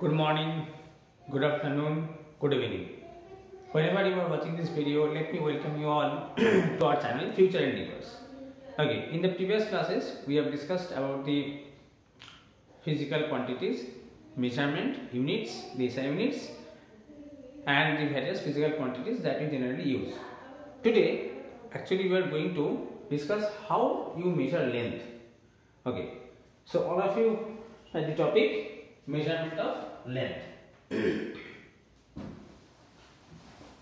good morning, good afternoon, good evening. Whenever you are watching this video, let me welcome you all to our channel Future Endeavours. Okay, in the previous classes, we have discussed about the physical quantities, measurement, units, SI units, and the various physical quantities that we generally use. Today, actually, we are going to discuss how you measure length. Okay, so all of you at the topic measurement of length.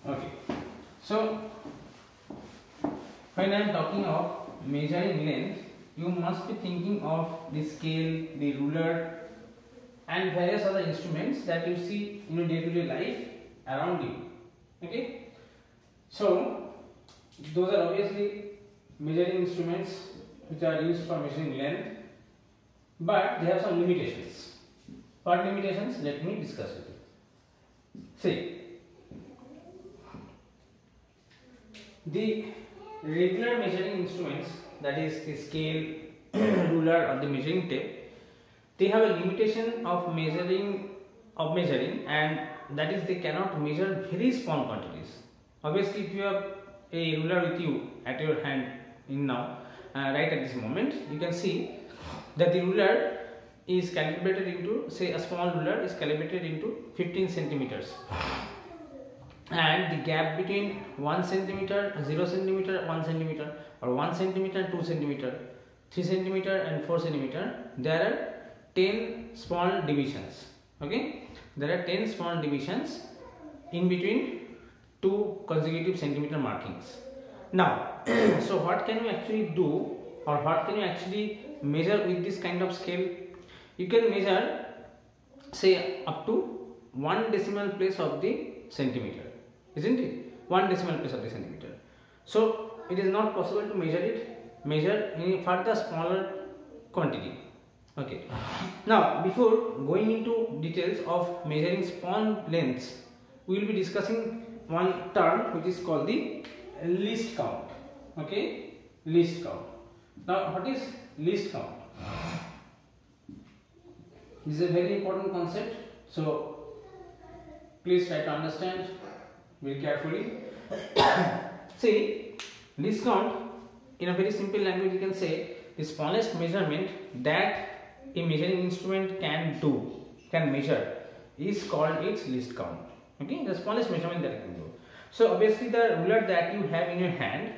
okay, so when I am talking of measuring length, you must be thinking of the scale, the ruler, and various other instruments that you see in your day-to-day life around you. Okay, so those are obviously measuring instruments which are used for measuring length, but they have some limitations. What limitations? Let me discuss with you. See, the regular measuring instruments, that is the scale, ruler, or the measuring tape, they have a limitation of measuring of measuring, and that is they cannot measure very small quantities. Obviously, if you have a ruler with you at your hand in now, uh, right at this moment, you can see that the ruler is calibrated into say a small ruler is calibrated into 15 centimeters. And the gap between 1 centimeter 0 centimeter 1 centimeter or 1 centimeter 2 centimeter 3 centimeter and 4 centimeter there are 10 small divisions okay? There are 10 small divisions in between two consecutive centimeter markings. Now so what can you actually do or what can you actually measure with this kind of scale you can measure say up to one decimal place of the centimeter isn't it? One decimal place of the centimeter. So it is not possible to measure it measure any further smaller quantity. Okay. Now before going into details of measuring spawn lengths we will be discussing one term which is called the least count. Okay? Least count. Now what is least count this is a very important concept. So please try to understand very carefully. See, least count in a very simple language you can say the smallest measurement that a measuring instrument can do, can measure is called its least count. Okay, the smallest measurement that can do. So obviously the ruler that you have in your hand,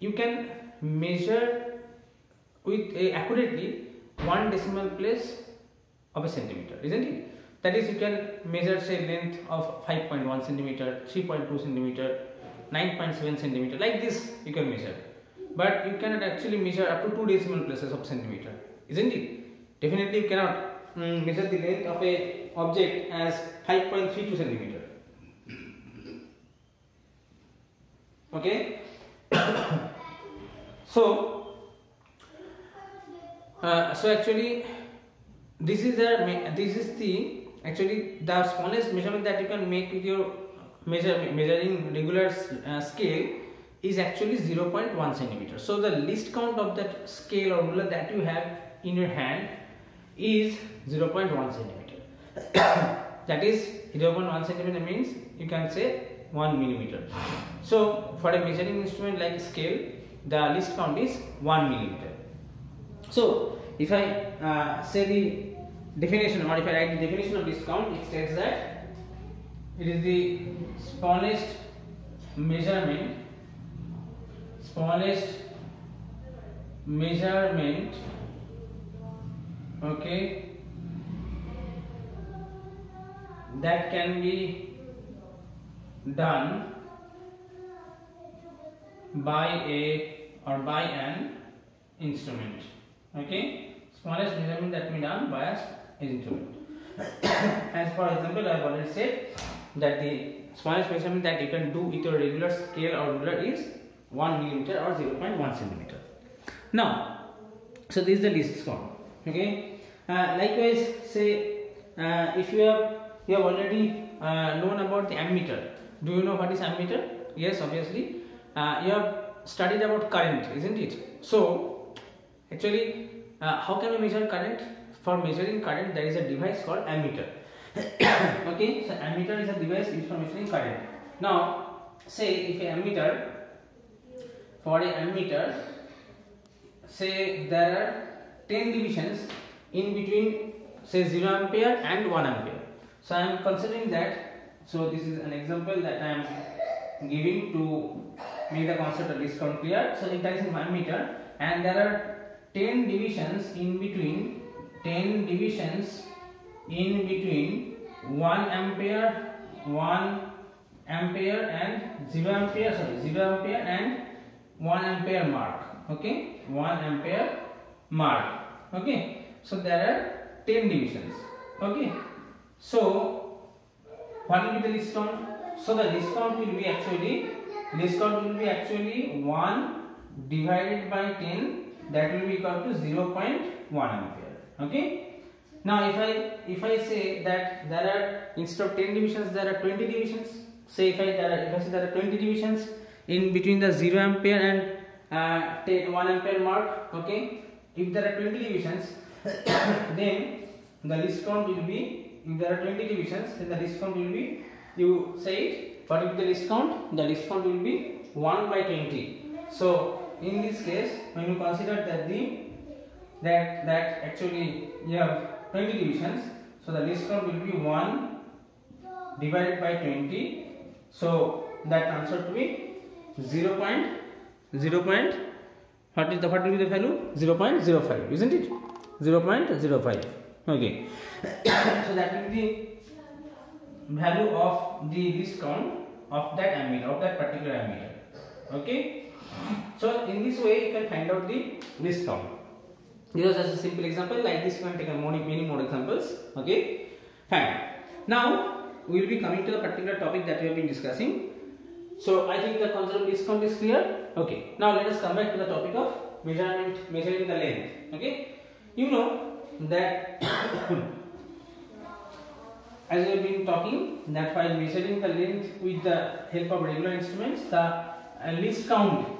you can measure with accurately one decimal place of a centimeter, isn't it? That is, you can measure say length of 5.1 centimeter, 3.2 centimeter, 9.7 centimeter, like this you can measure. But you cannot actually measure up to two decimal places of centimeter, isn't it? Definitely you cannot mm, measure the length of a object as 5.32 centimeter. Okay. so, uh, so actually this is the this is the actually the smallest measurement that you can make with your measure measuring regular uh, scale is actually 0.1 centimeter. So the least count of that scale or ruler that you have in your hand is 0.1 centimeter. That is 0.1 centimeter means you can say 1 millimeter. So for a measuring instrument like scale the least count is 1 millimeter. So if I uh, say the definition or if I write the definition of least count, it states that it is the smallest measurement, smallest measurement, okay, that can be done by a or by an instrument okay? Smallest measurement that we done by an instrument as for example i have already said that the smallest measurement that you can do with your regular scale or ruler is 1 millimeter or 0.1 centimeter. Now so this is the least count okay? Uh, likewise say uh, if you have you have already uh, known about the ammeter. Do you know what is ammeter? Yes obviously. Uh, you have studied about current isn't it? So Actually, uh, how can we measure current? For measuring current, there is a device called ammeter. okay so ammeter is a device used for measuring current now say if a ammeter for a ammeter say there are 10 divisions in between say 0 ampere and 1 ampere so i am considering that so this is an example that i am giving to make the concept of discount clear so it is is an ammeter and there are 10 divisions in between 10 divisions in between 1 ampere 1 ampere and 0 ampere sorry 0 ampere and 1 ampere mark okay? 1 ampere mark okay? So there are 10 divisions okay? So what will be the least count? So the least count will be actually least count will be actually 1 divided by 10 that will be equal to 0.1 ampere. Okay? Now if i if i say that there are instead of 10 divisions there are 20 divisions. Say if i there are, if i say there are 20 divisions in between the 0 ampere and uh, 1 ampere mark okay? If there are 20 divisions then the least count will be if there are 20 divisions then the least count will be you say it. But if the least count the least count will be 1 by 20 so in this case when you consider that the that that actually you have 20 divisions so the least count will be 1 divided by 20 so that answer to be 0. Point, 0. Point, what is the what will be the value 0.05 isn't it 0.05 okay so that will be the value of the least count of that ammeter of that particular ammeter okay so in this way you can find out the least count. This was just a simple example like this you can take many, more examples okay? Fine. Now we will be coming to the particular topic that we have been discussing. So i think the concept of least count is clear. Okay. Now let us come back to the topic of measurement measuring the length okay? You know that as we have been talking that while measuring the length with the help of regular instruments the uh, least count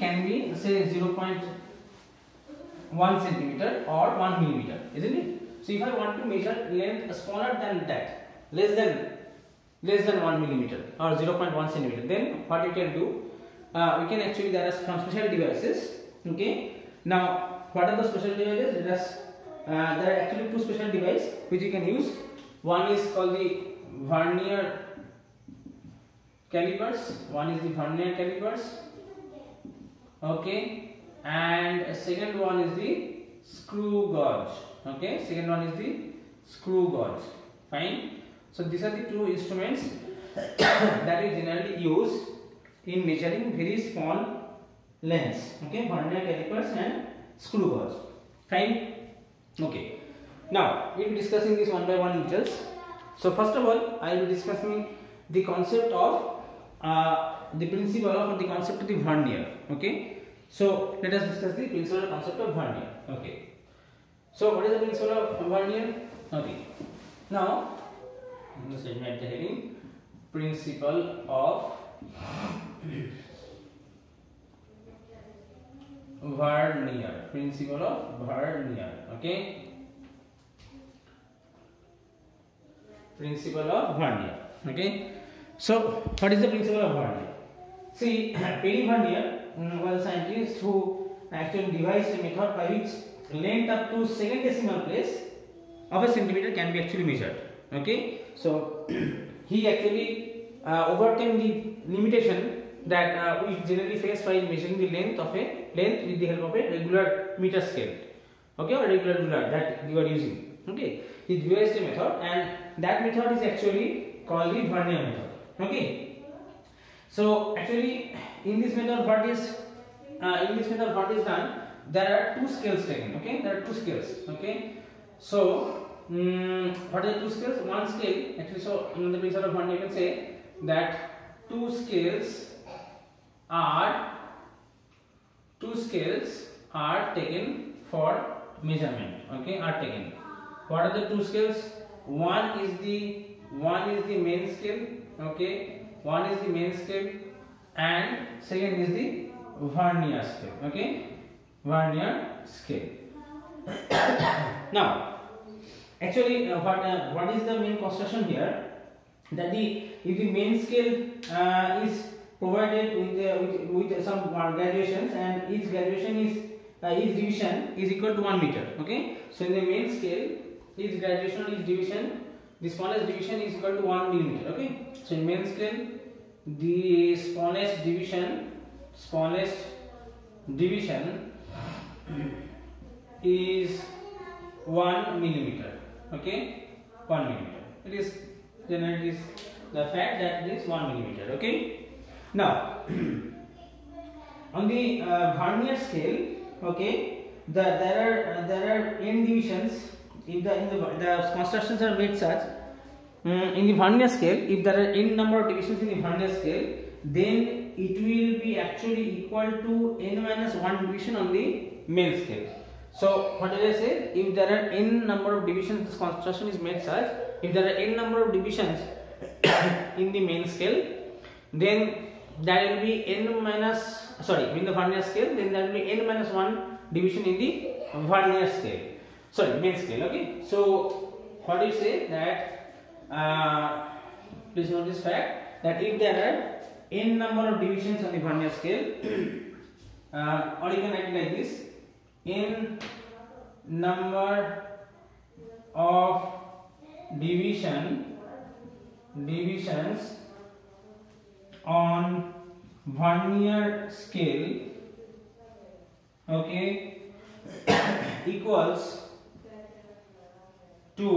can be say 0.1 centimeter or 1 millimeter isn't it? So if i want to measure length smaller than that less than less than 1 millimeter or 0.1 centimeter then what you can do uh, we can actually there are some special devices okay? Now what are the special devices? Let us uh, there are actually two special devices which you can use. One is called the vernier calipers. One is the vernier calipers okay? And second one is the screw gauge. Okay? Second one is the screw gauge. Fine? So these are the two instruments that is generally used in measuring very small lengths. Okay? Vernier calipers and screw gauge. Fine? Okay. Now we will be discussing this one by one details. So first of all i will be discussing the concept of uh, the principle of the concept of the vernier okay so let us discuss the principle of concept of vernier okay so what is the principle of vernier okay now let me at the heading principle of vernier principle of vernier okay principle of vernier okay so what is the principle of vernier see Perry vernier um, was a scientist who actually devised a method by which length up to second decimal place of a centimeter can be actually measured okay so he actually uh, overcame the limitation that uh, we generally face while measuring the length of a length with the help of a regular meter scale okay or regular ruler that you are using okay he devised a method and that method is actually called the vernier method okay so actually in this method what is uh, in this method what is done? There are two scales taken okay? There are two scales okay? So um, what are the two scales? One scale actually so in the method of one you can say that two scales are two scales are taken for measurement okay? Are taken. What are the two scales? One is the one is the main scale okay one is the main scale and second is the vernier scale okay? Vernier scale. Now actually uh, what uh, what is the main construction here? That the if the main scale uh, is provided with, uh, with with some graduations and each graduation is uh, each division is equal to 1 meter okay? So in the main scale each graduation each division the smallest division is equal to 1 millimeter okay? So in main scale the smallest division smallest division is 1 millimeter okay? 1 millimeter. It is then it is the fact that it is 1 millimeter okay? Now on the uh, vernier scale okay the there are uh, there are n divisions if the in the the constructions are made such um, in the vernier scale if there are n number of divisions in the vernier scale then it will be actually equal to n minus 1 division on the main scale so what did I say? If there are n number of divisions, this construction is made such. If there are n number of divisions in the main scale, then there will be n minus sorry in the vernier scale. Then there will be n minus one division in the vernier scale. Sorry, main scale. Okay. So what do you say that? Uh, please note this fact that if there are n number of divisions on the vernier scale, uh, or you can write it like this n number of division divisions on vernier scale okay equals to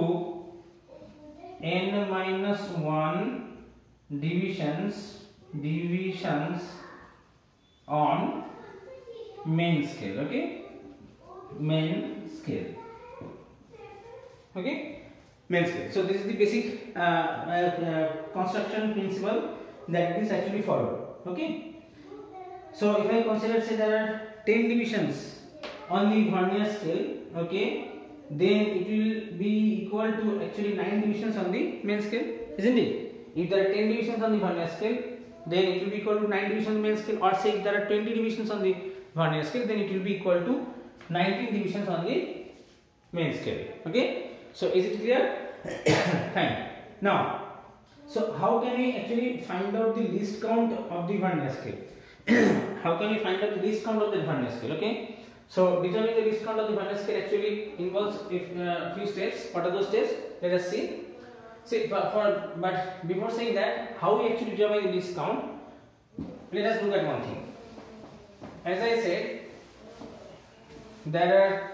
n minus 1 divisions divisions on main scale okay? Main scale okay? Main scale. So this is the basic uh, uh, uh, construction principle that is actually followed okay? So if i consider say there are 10 divisions on the vernier scale okay then it will be equal to actually 9 divisions on the main scale isn't it? If there are 10 divisions on the vernier scale then it will be equal to 9 divisions on the main scale. Or say if there are 20 divisions on the vernier scale then it will be equal to 19 divisions on the main scale. Okay? So is it clear? Fine. Now so how can we actually find out the least count of the vernier scale? How can we find out the least count of the vernier scale? Okay so determining the least count of the vernier scale actually involves if uh, few steps. What are those steps? Let us see. See for, but before saying that how we actually determine the least count let us look at one thing. As I said, there are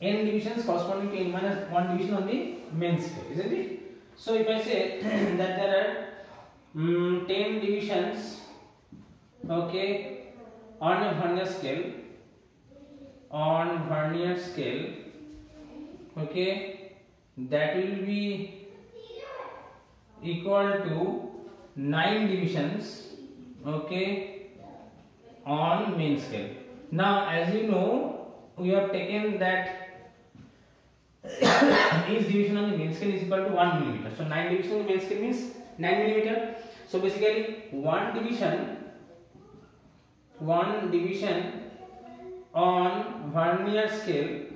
n divisions corresponding to n minus 1 division on the main scale, isn't it? So if I say that there are um, 10 divisions, okay, on a vernier scale, on vernier scale, okay, that will be equal to 9 divisions, okay, on main scale. Now as you know we have taken that each division on the main scale is equal to 1 millimeter. So 9 division on the main scale means 9 millimeter. So basically 1 division 1 division on vernier scale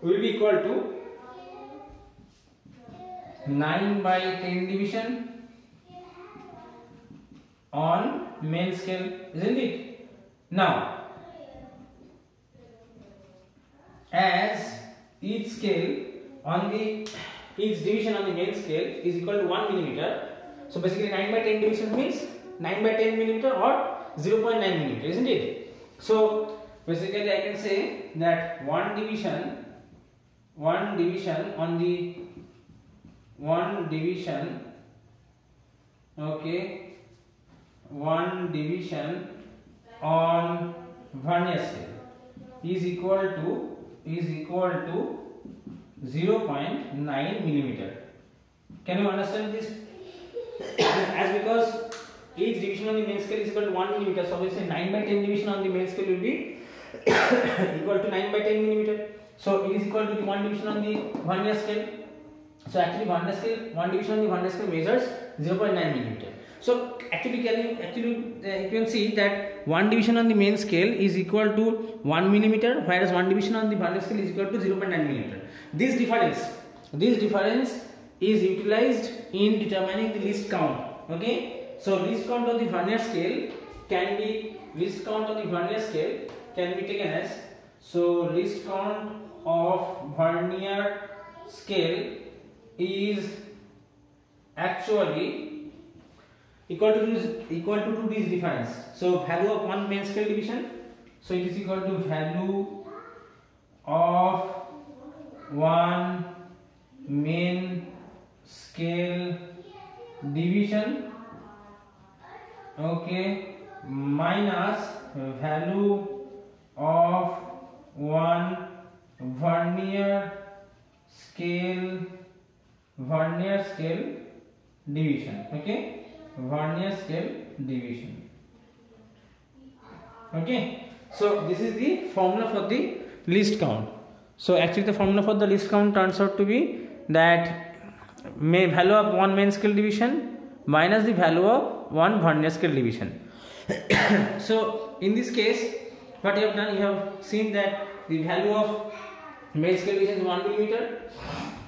will be equal to 9 by 10 division on main scale isn't it? Now as each scale on the each division on the main scale is equal to 1 millimeter so basically 9 by 10 division means 9 by 10 millimeter or 0.9 millimeter isn't it so basically i can say that one division one division on the one division okay one division on vernier scale is equal to is equal to 0.9 millimeter. Can you understand this? As because each division on the main scale is equal to 1 millimeter, so obviously 9 by 10 division on the main scale will be equal to 9 by 10 millimeter. So it is equal to the 1 division on the vernier scale. So actually vernier scale, 1 division on the vernier scale measures 0.9 millimeter. So actually can you actually uh, you can see that one division on the main scale is equal to 1 millimeter whereas one division on the vernier scale is equal to 0.9 millimeter this difference this difference is utilized in determining the least count okay so least count on the vernier scale can be least count on the vernier scale can be taken as so least count of vernier scale is actually equal to this equal to, to this difference. So value of one main scale division so it is equal to value of one main scale division okay minus value of one vernier scale vernier scale division okay vernier scale division okay so this is the formula for the least count so actually the formula for the least count turns out to be that may value of one main scale division minus the value of one vernier scale division. So in this case what you have done you have seen that the value of main scale division is 1 millimeter.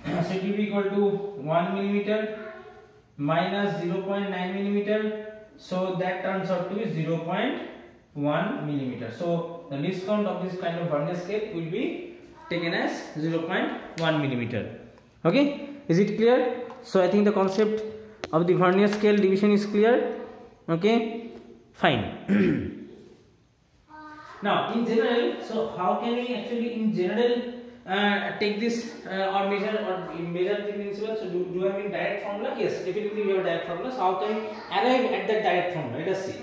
So it will be equal to 1 millimeter minus 0.9 millimeter. So that turns out to be 0.1 millimeter. So the least count of this kind of vernier scale will be taken as 0.1 millimeter. Okay? Is it clear? So i think the concept of the vernier scale division is clear okay fine now in general so how can we actually in general uh, take this uh, or measure or measure the principle. So do, do have any direct formula? Yes, definitely we have direct formula. So how can we arrive at that direct formula? Let us see.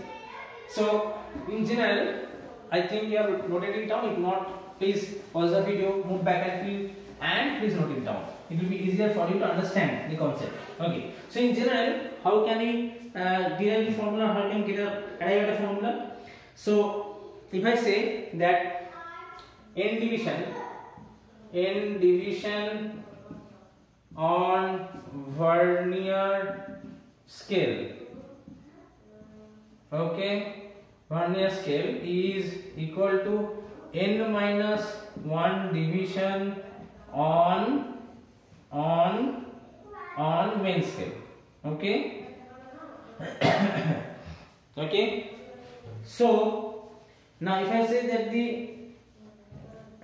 So in general, I think you have noted it down. If not, please pause the video, move back and fill, and please note it down. It will be easier for you to understand the concept. Okay. So in general, how can we uh, derive the formula? How can we get a arrive at a formula? So if I say that n division in division on vernier scale okay vernier scale is equal to n minus 1 division on on on scale. Okay? Okay? So now if i say that the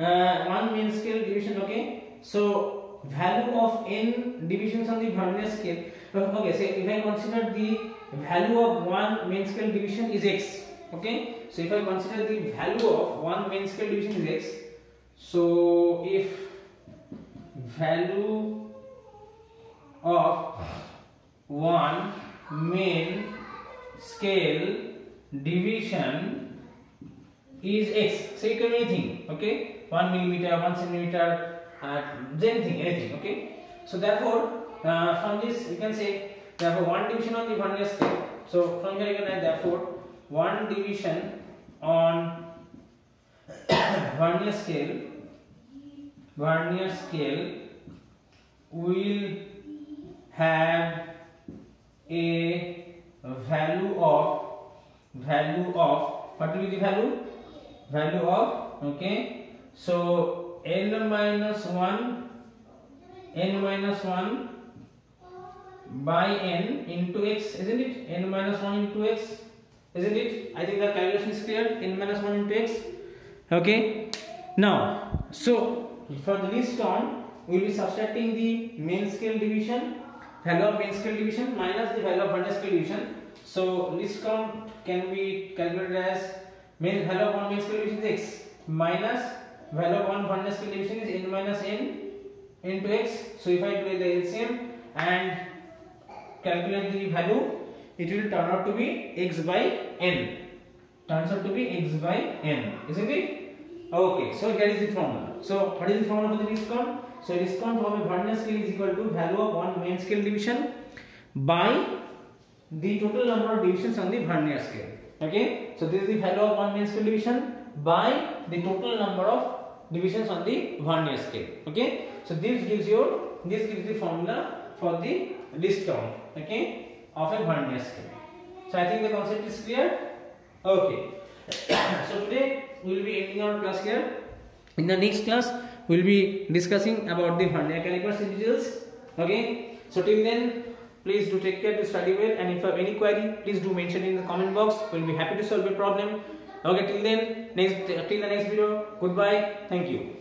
uh, one main scale division okay? So value of n divisions on the vernier scale. Okay so if i consider the value of one main scale division is x okay? So if i consider the value of one main scale division is x so if value of one main scale division is x so it can anything okay 1 millimeter, 1 centimeter, uh, anything, anything. Okay. So therefore, uh, from this you can say therefore one division on the vernier scale. So from here you can add therefore one division on vernier scale, vernier scale will have a value of value of what will be the value? Value of okay. So n minus 1 n minus 1 by n into x isn't it? N minus 1 into x isn't it? I think the calculation is clear. N minus 1 into x okay. Now so for the least count we will be subtracting the main scale division value of main scale division minus the value of vernier scale division so least count can be calculated as main value of one main scale division is x minus value of one scale division is n minus n into x. So if I do the LCM and calculate the value, it will turn out to be x by n. Turns out to be x by n, isn't it? Okay, so that is the formula. So what is the formula for the discount? So least count of a vernier scale is equal to value of one main scale division by the total number of divisions on the vernier scale. Okay, so this is the value of one main scale division by the total number of divisions on the vernier scale okay so this gives you this gives the formula for the discount. okay of a vernier scale So I think the concept is clear. Okay. so today we will be ending our class here. In the next class we will be discussing about the vernier calipers in. Okay. So till then please do take care to study well and if you have any query please do mention in the comment box. We will be happy to solve your problem. Okay till then next till the next video. Goodbye. Thank you.